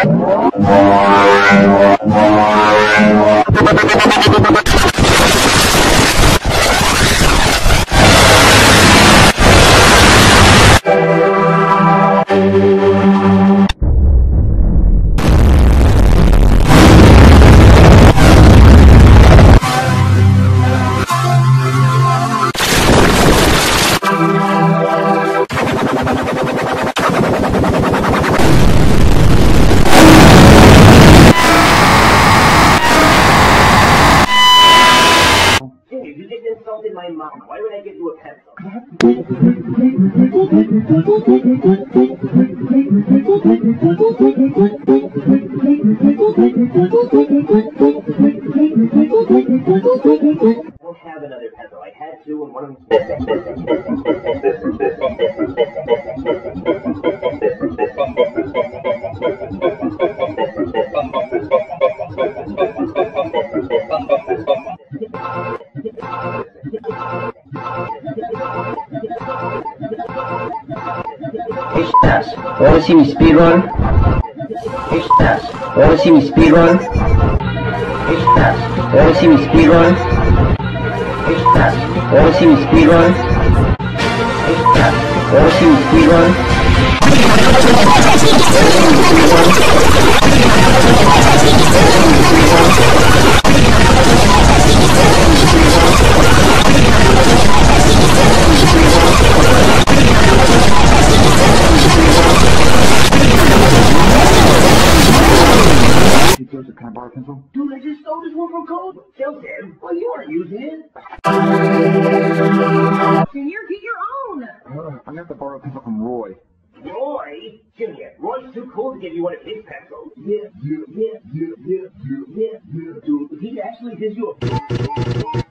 Thank you. Insulted my mom. Why would I give you a pencil? I don't have another pencil. I had two and one of them's Estas, Orsim Spiegel. Estas, Orsim Spiegel. Estas, Orsim Spiegel. Estas, Orsim Spiegel. Estas, Orsim Spiegel. Can I borrow a pencil? Dude, I just stole this one from Cole. Killed him. Well, you aren't using it. Junior, get your own. Uh, I'm gonna have to borrow a pencil from Roy. Roy? Junior, Roy's too cool to give you one of his pencils. Yeah, yeah, yeah, yeah, yeah, yeah, yeah, yeah. Dude, he actually gives you a